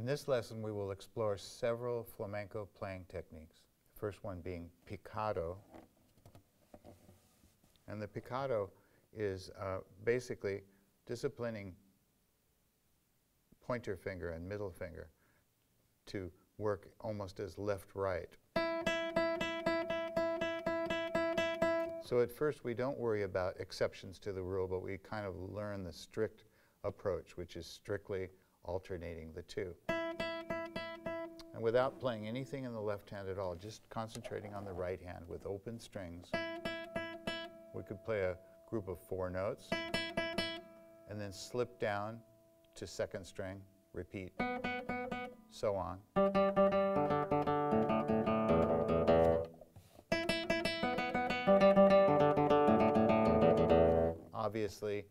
In this lesson, we will explore several flamenco playing techniques. The first one being picado. And the picado is uh, basically disciplining pointer finger and middle finger to work almost as left-right. So at first we don't worry about exceptions to the rule, but we kind of learn the strict approach, which is strictly alternating the two. And without playing anything in the left hand at all, just concentrating on the right hand with open strings, we could play a group of four notes and then slip down to second string, repeat, so on. Obviously,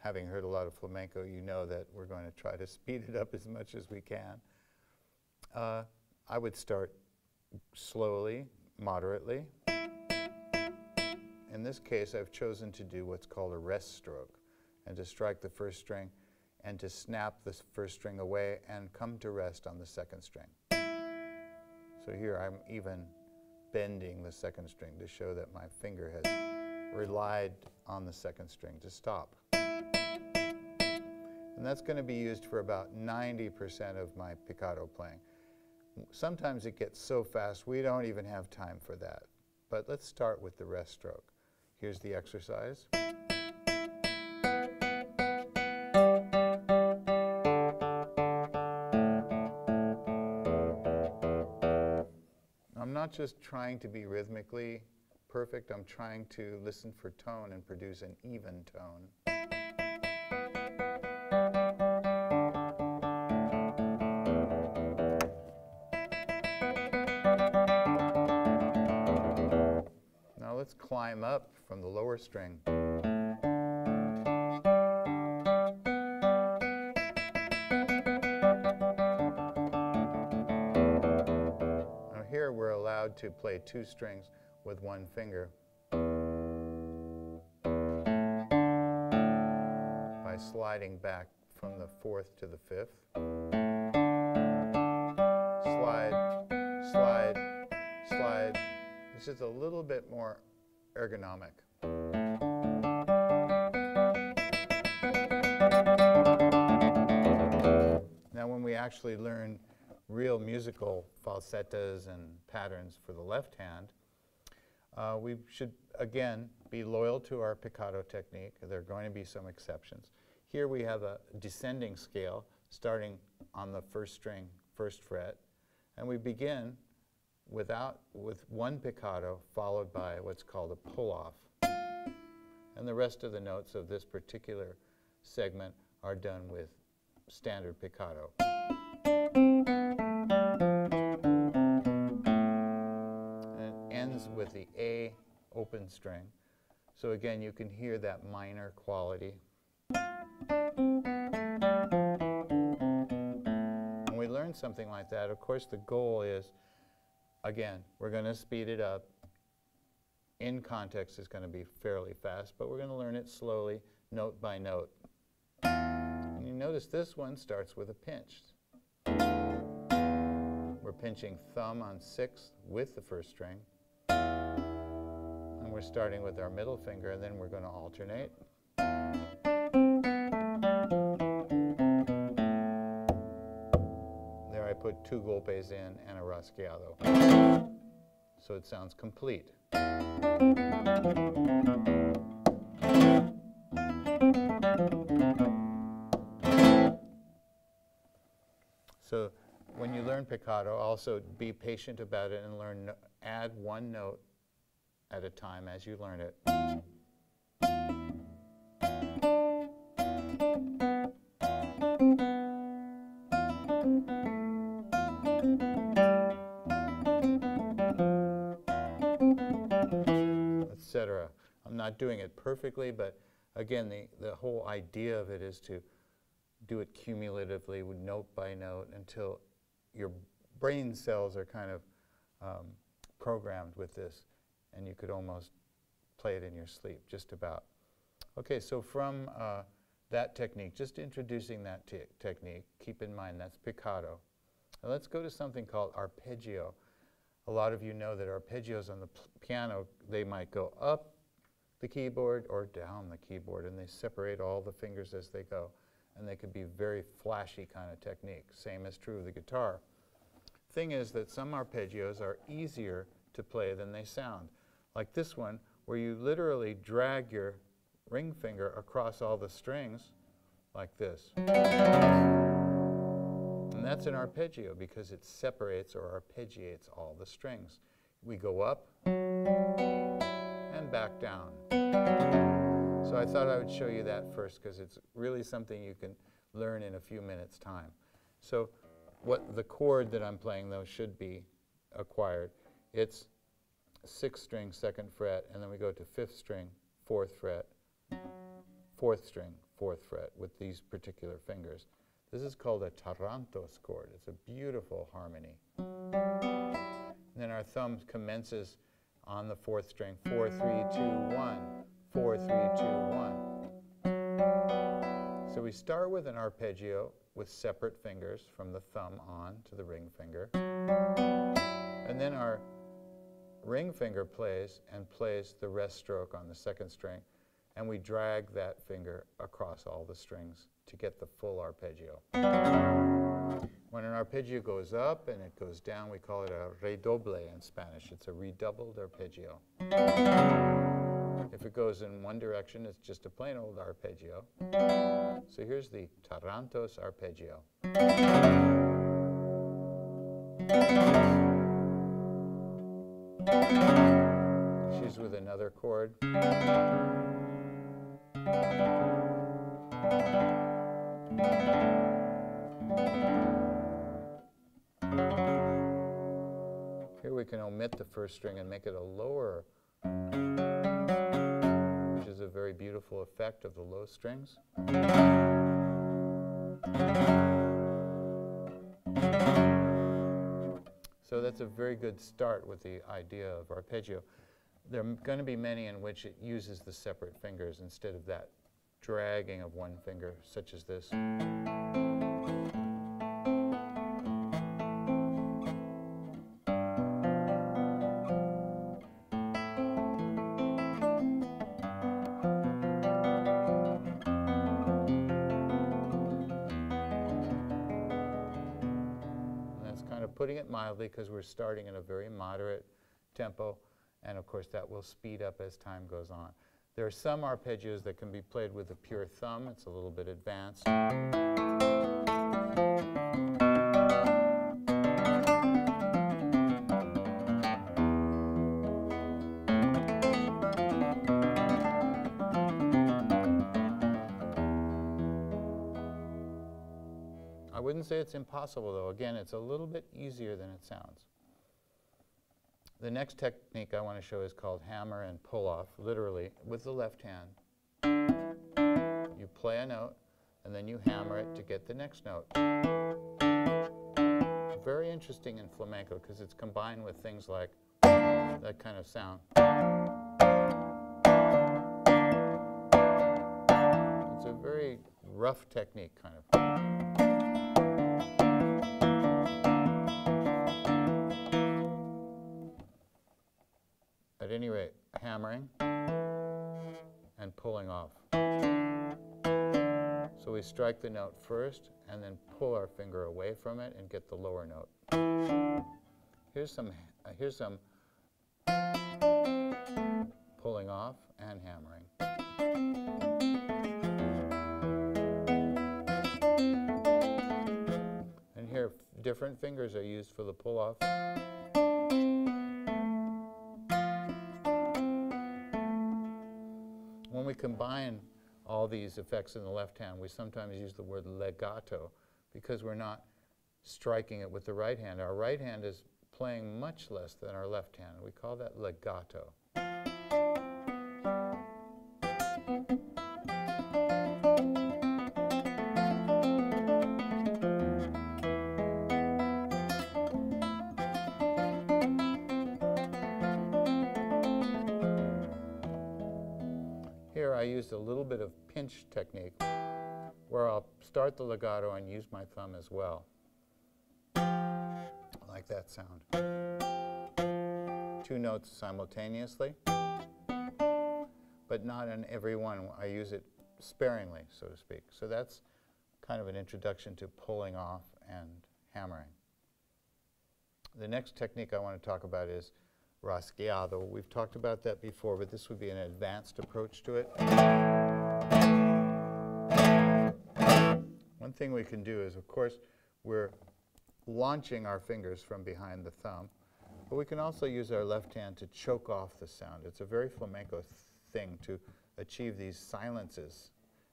having heard a lot of flamenco, you know that we're going to try to speed it up as much as we can. Uh, I would start slowly, moderately. In this case, I've chosen to do what's called a rest stroke and to strike the first string and to snap the first string away and come to rest on the second string. So here I'm even bending the second string to show that my finger has relied on the second string to stop. And that's going to be used for about 90% of my picado playing. Sometimes it gets so fast we don't even have time for that. But let's start with the rest stroke. Here's the exercise. I'm not just trying to be rhythmically perfect, I'm trying to listen for tone and produce an even tone. Climb up from the lower string. Now here we're allowed to play two strings with one finger by sliding back from the fourth to the fifth. Slide, slide, slide. It's just a little bit more ergonomic. Now when we actually learn real musical falsettas and patterns for the left hand, uh, we should, again, be loyal to our picado technique. There are going to be some exceptions. Here we have a descending scale starting on the first string, first fret, and we begin without, with one picado followed by what's called a pull-off. And the rest of the notes of this particular segment are done with standard picado. And it ends with the A open string. So again, you can hear that minor quality. When we learn something like that, of course the goal is Again, we're going to speed it up. In context it's going to be fairly fast, but we're going to learn it slowly, note by note. And you notice this one starts with a pinch. We're pinching thumb on sixth with the first string. And we're starting with our middle finger, and then we're going to alternate. Put two golpes in and a rasgueado. So it sounds complete. So when you learn picado, also be patient about it and learn, add one note at a time as you learn it. Doing it perfectly, but again, the, the whole idea of it is to do it cumulatively, note by note, until your brain cells are kind of um, programmed with this, and you could almost play it in your sleep, just about. Okay, so from uh, that technique, just introducing that te technique, keep in mind that's picado. Now let's go to something called arpeggio. A lot of you know that arpeggios on the piano, they might go up the keyboard or down the keyboard, and they separate all the fingers as they go. And they can be very flashy kind of technique. Same is true of the guitar. Thing is that some arpeggios are easier to play than they sound. Like this one, where you literally drag your ring finger across all the strings like this. And that's an arpeggio because it separates or arpeggiates all the strings. We go up back down. So I thought I would show you that first because it's really something you can learn in a few minutes time. So what the chord that I'm playing though should be acquired. It's sixth string, second fret, and then we go to fifth string, fourth fret, fourth string, fourth fret with these particular fingers. This is called a tarantos chord. It's a beautiful harmony. And then our thumb commences on the fourth string, four, three, two, one, four, three, two, one. So we start with an arpeggio with separate fingers from the thumb on to the ring finger. And then our ring finger plays and plays the rest stroke on the second string, and we drag that finger across all the strings to get the full arpeggio. When an arpeggio goes up and it goes down, we call it a redoble in Spanish. It's a redoubled arpeggio. If it goes in one direction, it's just a plain old arpeggio. So here's the Tarantos arpeggio. She's with another chord. Here we can omit the first string and make it a lower, which is a very beautiful effect of the low strings. So that's a very good start with the idea of arpeggio. There are going to be many in which it uses the separate fingers instead of that dragging of one finger, such as this. Putting it mildly because we're starting at a very moderate tempo, and of course that will speed up as time goes on. There are some arpeggios that can be played with a pure thumb. It's a little bit advanced. Wouldn't say it's impossible, though. Again, it's a little bit easier than it sounds. The next technique I want to show is called hammer and pull off, literally, with the left hand. You play a note, and then you hammer it to get the next note. Very interesting in flamenco because it's combined with things like that kind of sound. It's a very rough technique, kind of. Any rate, hammering and pulling off. So we strike the note first and then pull our finger away from it and get the lower note. Here's some, uh, here's some pulling off and hammering. And here, different fingers are used for the pull off. Combine all these effects in the left hand, we sometimes use the word legato because we're not striking it with the right hand. Our right hand is playing much less than our left hand. We call that legato. I used a little bit of pinch technique where I'll start the legato and use my thumb as well. Like that sound. Two notes simultaneously, but not in every one. I use it sparingly, so to speak. So that's kind of an introduction to pulling off and hammering. The next technique I want to talk about is rasgueado. We've talked about that before, but this would be an advanced approach to it. One thing we can do is, of course, we're launching our fingers from behind the thumb, but we can also use our left hand to choke off the sound. It's a very flamenco thing to achieve these silences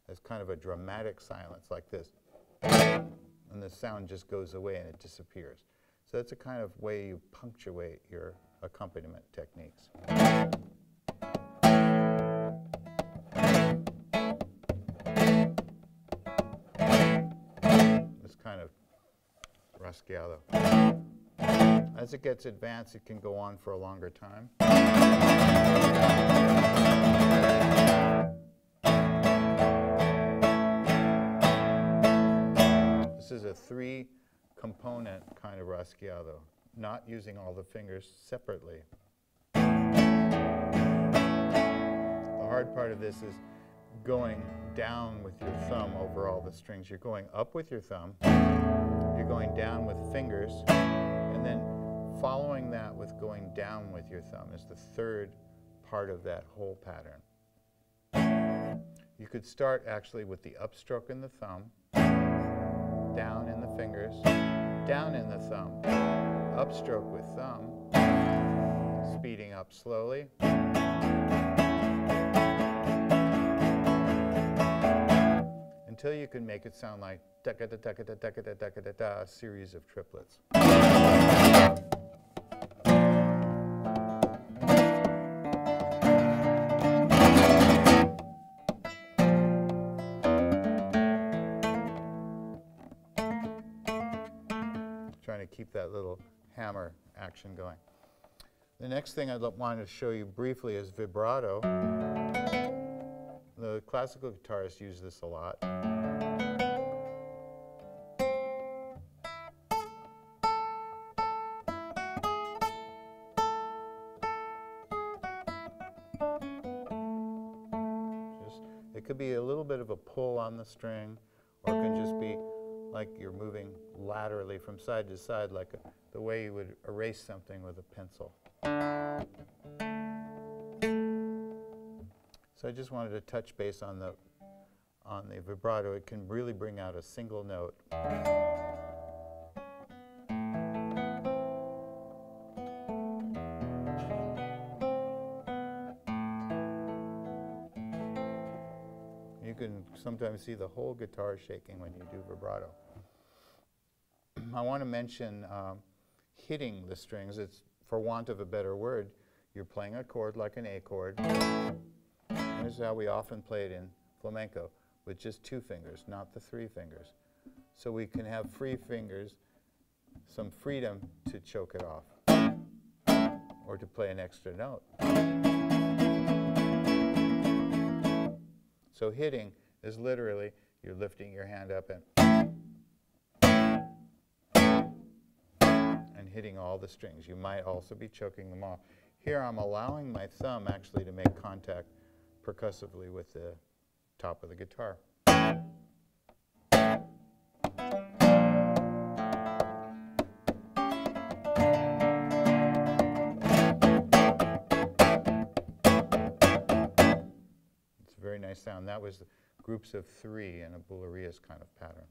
as kind of a dramatic silence like this. And the sound just goes away and it disappears. So that's a kind of way you punctuate your accompaniment techniques. This kind of rasgueado. As it gets advanced, it can go on for a longer time. This is a three component kind of rasgueado, not using all the fingers separately. The hard part of this is going down with your thumb over all the strings. You're going up with your thumb, you're going down with fingers, and then following that with going down with your thumb is the third part of that whole pattern. You could start actually with the upstroke in the thumb, down in the fingers, down in the thumb, upstroke with thumb, speeding up slowly. Until you can make it sound like da da da da da da da da da da a series of triplets. Trying to keep that little hammer action going. The next thing I want to show you briefly is vibrato. The classical guitarists use this a lot. Just, it could be a little bit of a pull on the string, or it can just be like you're moving laterally from side to side, like a, the way you would erase something with a pencil. So I just wanted to touch base on the, on the vibrato. It can really bring out a single note. You can sometimes see the whole guitar shaking when you do vibrato. I want to mention um, hitting the strings. It's, for want of a better word, you're playing a chord like an A chord. this is how we often play it in flamenco, with just two fingers, not the three fingers. So we can have free fingers, some freedom to choke it off, or to play an extra note. So hitting is literally, you're lifting your hand up and hitting all the strings. You might also be choking them off. Here I'm allowing my thumb actually to make contact percussively with the top of the guitar. It's a very nice sound. That was groups of three in a Bulerías kind of pattern.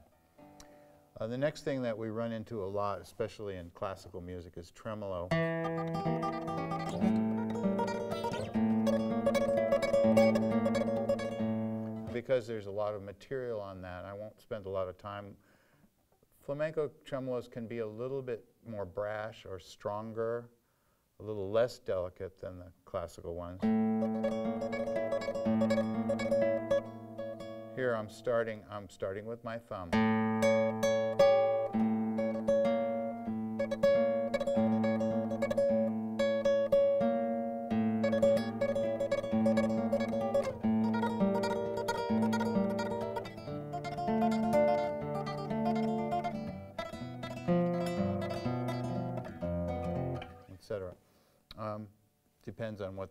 Uh, the next thing that we run into a lot, especially in classical music, is tremolo. Because there's a lot of material on that, I won't spend a lot of time. Flamenco tremolos can be a little bit more brash or stronger, a little less delicate than the classical ones. Here I'm starting, I'm starting with my thumb.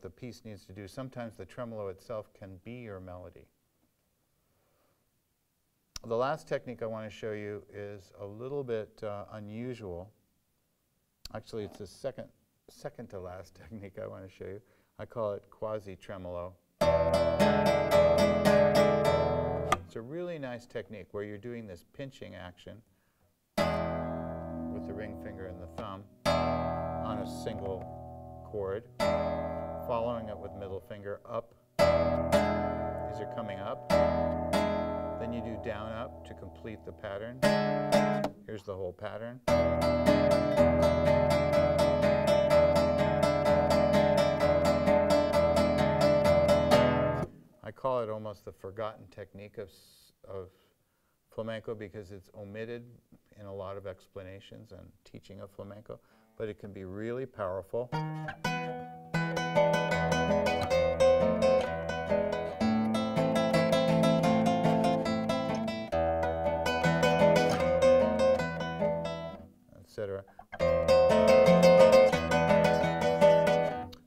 The piece needs to do. Sometimes the tremolo itself can be your melody. The last technique I want to show you is a little bit uh, unusual. Actually, it's the second, second to last technique I want to show you. I call it quasi-tremolo. It's a really nice technique where you're doing this pinching action with the ring finger and the thumb on a single chord, following it with middle finger up. These are coming up. Then you do down up to complete the pattern. Here's the whole pattern. I call it almost the forgotten technique of, of flamenco because it's omitted in a lot of explanations and teaching of flamenco, but it can be really powerful.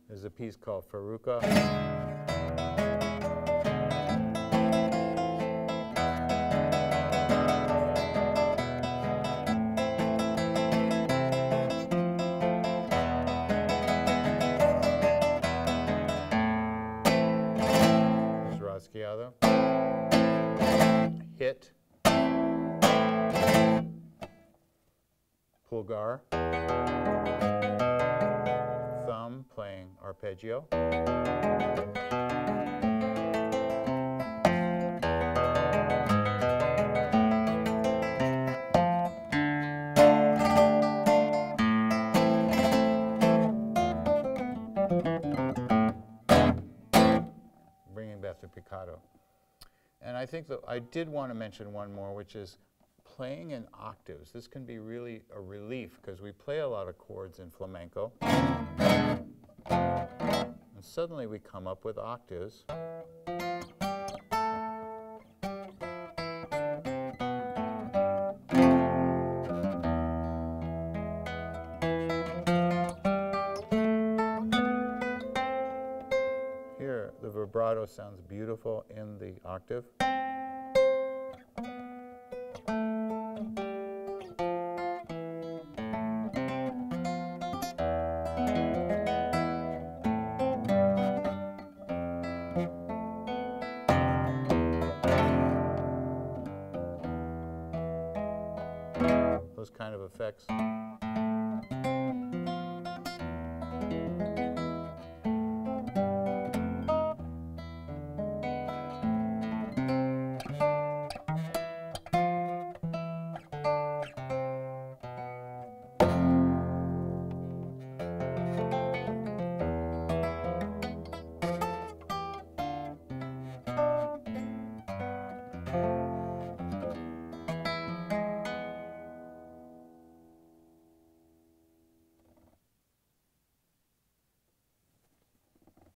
There's a piece called Farruca. Thumb playing arpeggio. bringing back the picado. And I think that I did want to mention one more, which is playing in octaves. This can be really a relief because we play a lot of chords in flamenco. And suddenly we come up with octaves. Here, the vibrato sounds beautiful in the octave. Effects.